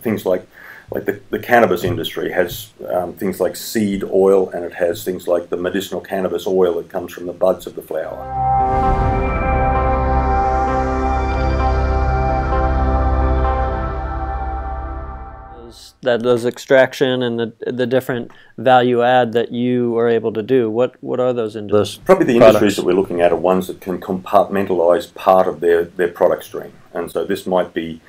Things like like the, the cannabis industry has um, things like seed oil and it has things like the medicinal cannabis oil that comes from the buds of the flower. that those extraction and the the different value add that you are able to do. What what are those industries? Probably the products? industries that we're looking at are ones that can compartmentalize part of their, their product stream. And so this might be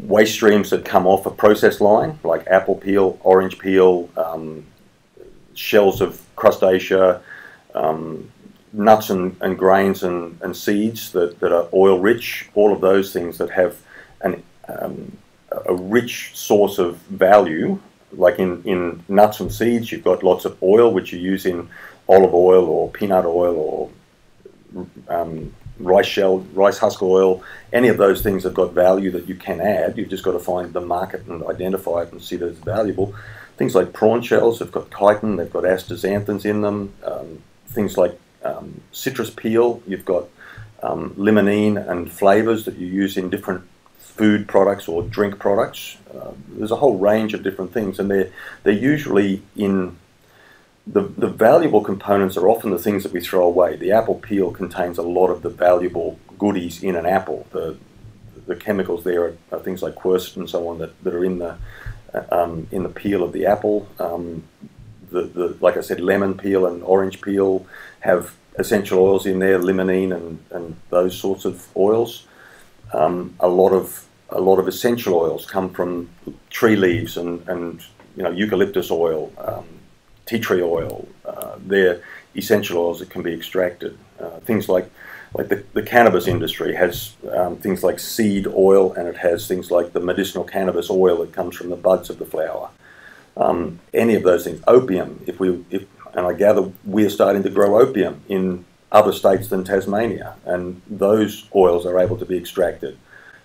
waste streams that come off a process line, like apple peel, orange peel, um, shells of crustacea, um, nuts and, and grains and, and seeds that, that are oil rich, all of those things that have an um, a rich source of value. Like in, in nuts and seeds, you've got lots of oil, which you use in olive oil or peanut oil or um, rice shell, rice husk oil. Any of those things have got value that you can add. You've just got to find the market and identify it and see that it's valuable. Things like prawn shells have got chitin, they've got astaxanthins in them. Um, things like um, citrus peel, you've got um, limonene and flavors that you use in different food products or drink products. Uh, there's a whole range of different things, and they're they're usually in the, the valuable components are often the things that we throw away. The apple peel contains a lot of the valuable goodies in an apple. The the chemicals there are, are things like quercetin and so on that, that are in the um, in the peel of the apple. Um, the, the like I said, lemon peel and orange peel have essential oils in there, limonene and, and those sorts of oils. Um, a lot of a lot of essential oils come from tree leaves and, and you know eucalyptus oil, um, tea tree oil. Uh, they're essential oils that can be extracted. Uh, things like like the, the cannabis industry has um, things like seed oil and it has things like the medicinal cannabis oil that comes from the buds of the flower. Um, any of those things. Opium, if we if and I gather we're starting to grow opium in other states than Tasmania, and those oils are able to be extracted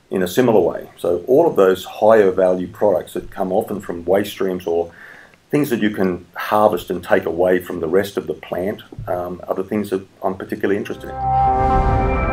in a similar way. So all of those higher value products that come often from waste streams or things that you can harvest and take away from the rest of the plant um, are the things that I'm particularly interested in.